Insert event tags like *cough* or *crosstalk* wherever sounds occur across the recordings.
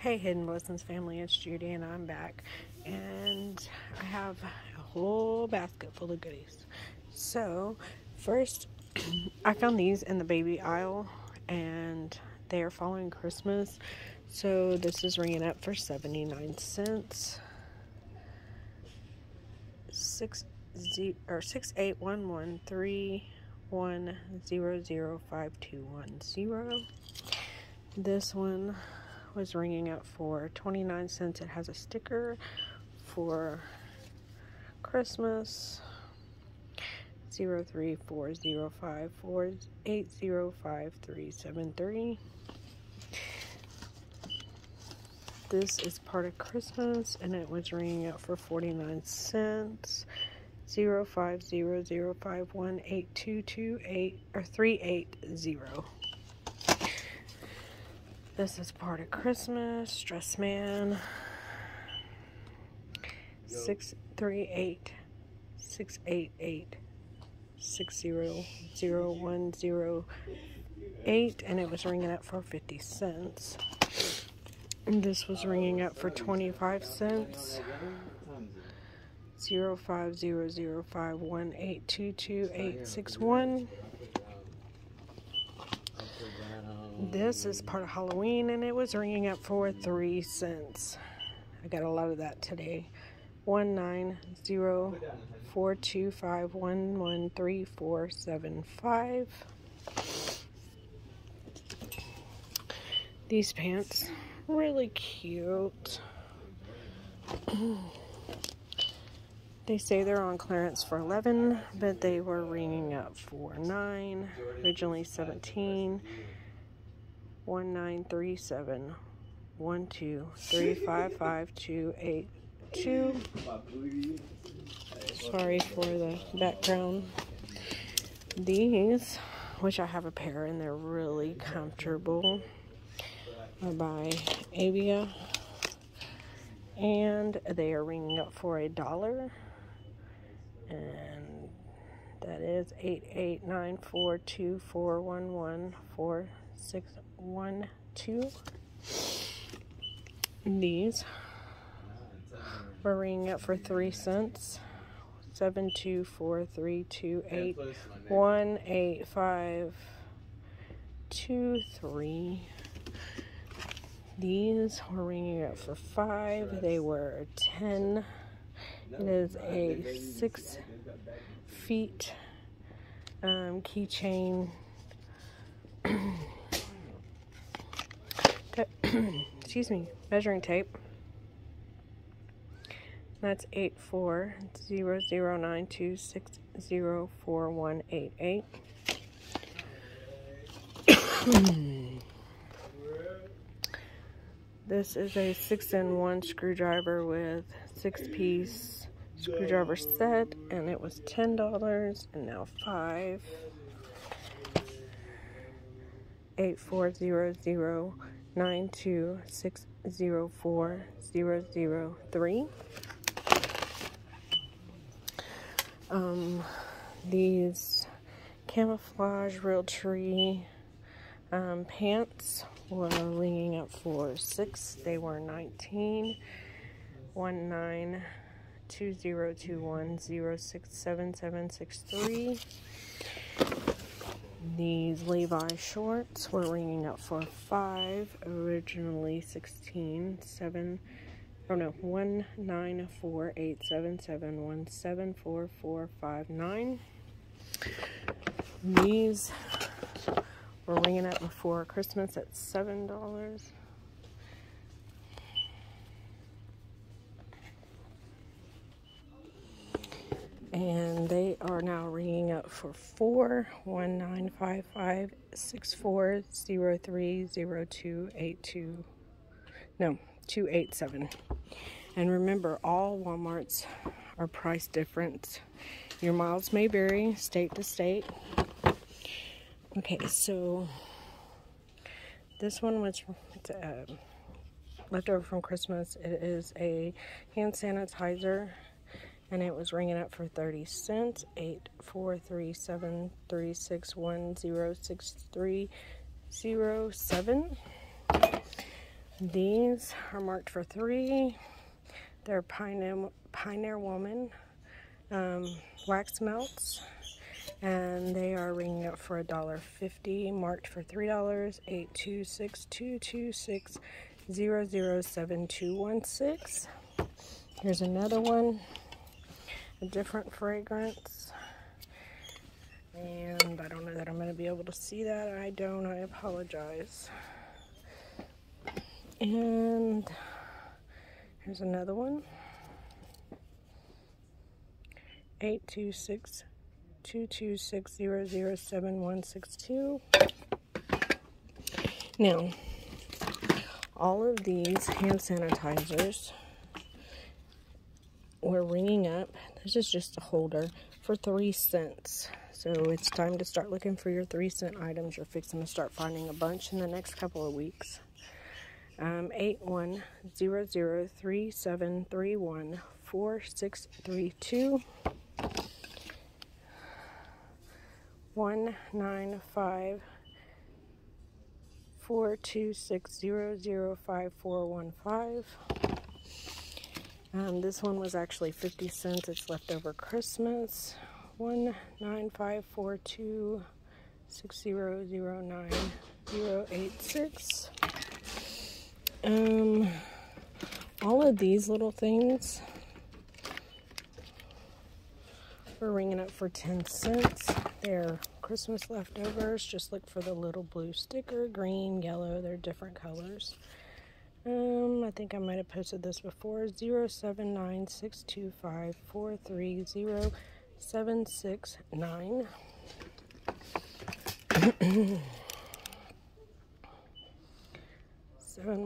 Hey Hidden Blessings family, it's Judy and I'm back and I have a whole basket full of goodies. So first *clears throat* I found these in the baby aisle and they are following Christmas. So this is ringing up for 79 cents. Six z or six eight one one three one zero zero five two one zero. This one was ringing up for 29 cents. It has a sticker for Christmas. 0340548053373. This is part of Christmas and it was ringing up for 49 cents. 0500518228 or 380. This is part of Christmas. Stress Man. 638 688 6000108 and it was ringing up for 50 cents. And this was ringing up for 25 cents. 050051822861 This is part of Halloween and it was ringing up for three cents. I got a lot of that today. One nine zero four two five one one three four seven five. These pants, really cute. *clears throat* they say they're on clearance for 11, but they were ringing up for 9, originally 17 one nine three seven one two three five five two eight two. Sorry for the background. These, which I have a pair and they're really comfortable, are by Avia. And they are ringing up for a dollar. And that is eight eight nine four two four one one four six one, two. These we're ringing up for three cents. Seven two four three two eight one eight five two three. These were ringing up for five. They were ten. It is a six feet um, keychain *clears throat* *clears throat* excuse me, measuring tape. That's eight four zero zero nine two six zero four one eight eight. *coughs* this is a six in one screwdriver with six piece screwdriver set and it was ten dollars and now five. Eight four zero zero two six zero four zero zero three. Um, these camouflage Realtree um, pants were ringing up for six. They were nineteen one nine two zero two one zero six seven seven six three. These Levi shorts were ringing up for five, originally 16, 7, oh no, 1, 9, 4, 8, 7, 7, 1, 7, 4, 4, 5, 9. These were ringing up before Christmas at $7. And they are now ringing up for four one nine five five six four zero three zero two eight two no two eight seven. And remember all walmarts are price different. Your miles may vary state to state. Okay so this one was uh, left over from christmas. It is a hand sanitizer and it was ringing up for 30 cents. 843736106307. These are marked for three. They're Pioneer, Pioneer Woman um, wax melts and they are ringing up for a dollar fifty marked for three dollars eight two six two two six zero zero seven two one six here's another one a different fragrance and I don't know that I'm going to be able to see that I don't I apologize and here's another one 826 226007162. Now, all of these hand sanitizers were ringing up. This is just a holder for three cents. So it's time to start looking for your three cent items. You're fixing to start finding a bunch in the next couple of weeks. Um, 810037314632 one nine five four two six zero zero five four one five. Um, this one was actually 50 cents. It's leftover Christmas. One nine five four two six zero zero nine zero eight six. Um, all of these little things we're ringing up for 10 cents. They're Christmas leftovers. Just look for the little blue sticker, green, yellow. They're different colors. Um, I think I might have posted this before. Zero seven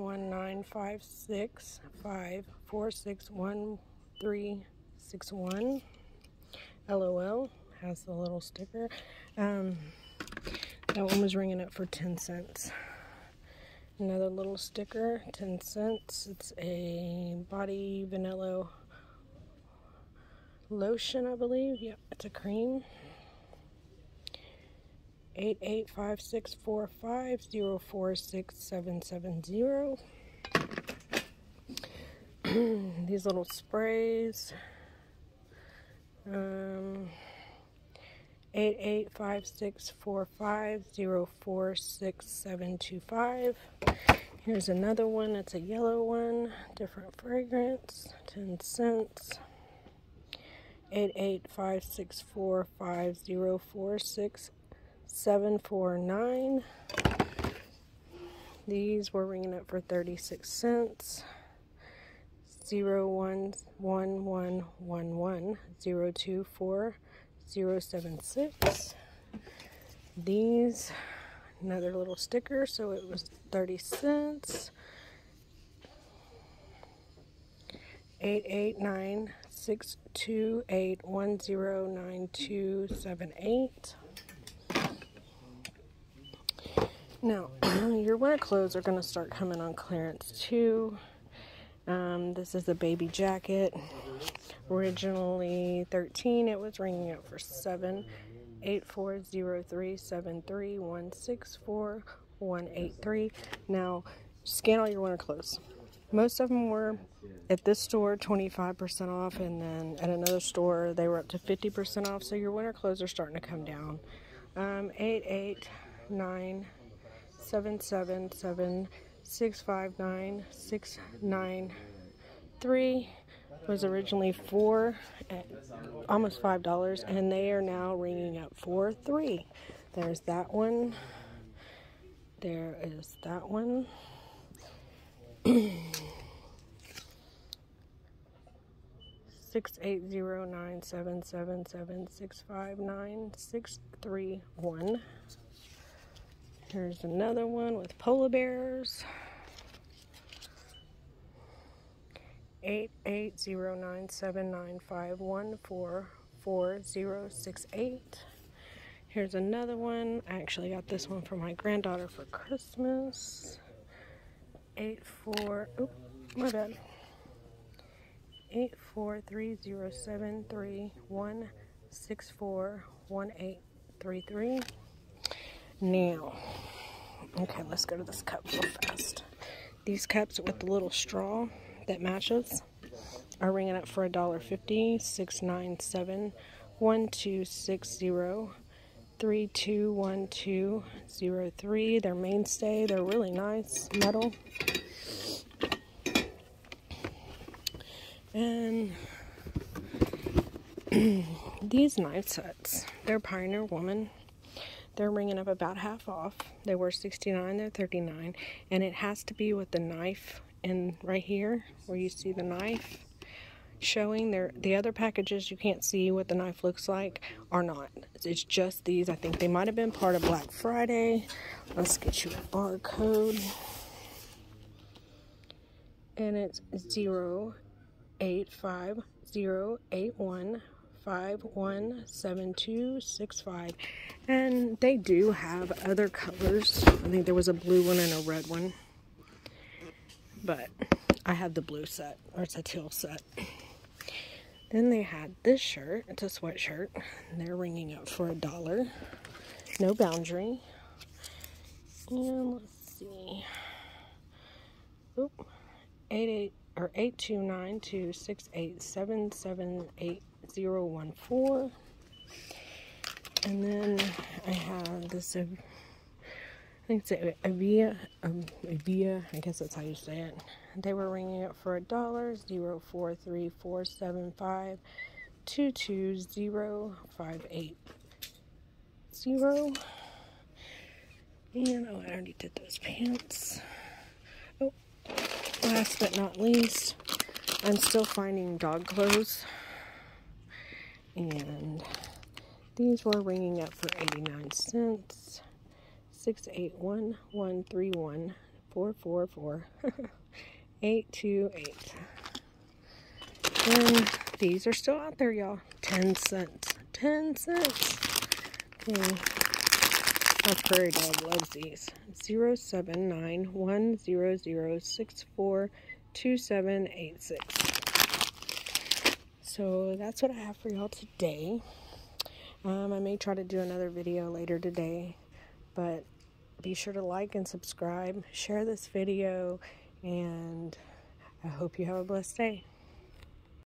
one nine five six five four six one three six one. LOL has the little sticker. Um, that one was ringing up for 10 cents. Another little sticker, 10 cents. It's a body vanilla lotion, I believe. Yep, it's a cream. 885645046770. *clears throat* These little sprays. Um, 885645046725. Here's another one. It's a yellow one, different fragrance, 10 cents. 885645046749. These were ringing up for 36 cents zero one one one one one zero two four zero seven six. These another little sticker, so it was thirty cents. Eight eight nine six two eight one zero nine two seven eight. Now, *clears throat* your winter clothes are going to start coming on clearance too. Um, this is a baby jacket. Originally 13, it was ringing out for 7. 840373164183. Now, scan all your winter clothes. Most of them were at this store 25% off, and then at another store they were up to 50% off. So your winter clothes are starting to come down. Um, 8897777 six five nine six nine three was originally four almost five dollars and they are now ringing up for three. There's that one. There is that one. *clears throat* Six eight zero nine seven seven seven six five nine six three one. Here's another one with polar bears. 880979514468. Here's another one. I actually got this one for my granddaughter for Christmas. 84 oop, my bad. 8430731641833. Now, okay, let's go to this cup real fast. These cups with the little straw that matches are ringing up for a dollar fifty. Six nine seven one two six zero three two one two zero three. They're mainstay. They're really nice metal. And *clears throat* these knife sets, they're Pioneer Woman. They're ringing up about half off. They were 69, they're 39. And it has to be with the knife in right here where you see the knife showing. There the other packages you can't see what the knife looks like are not. It's just these. I think they might have been part of black friday. Let's get you a barcode and it's zero eight five zero eight one five one seven two six five. And they do have other colors i think there was a blue one and a red one but i had the blue set or it's a teal set. Then they had this shirt. It's a sweatshirt they're ringing it for a dollar. No boundary. And let's see. Oop. Eight eight or eight two nine two six eight seven seven eight zero one four. And then I have this, uh, I think it's Avia, um, Avia, I guess that's how you say it. They were ringing it for a dollar, zero four three four seven five two two zero five eight zero. And oh, I already did those pants. Oh, last but not least, I'm still finding dog clothes. And these were ringing up for 89 cents. 681-131-444-828. And these are still out there, y'all. 10 cents. 10 cents. Okay. My prairie dog loves these. 079-100-642786. So that's what I have for y'all today. Um, I may try to do another video later today, but be sure to like and subscribe, share this video, and I hope you have a blessed day.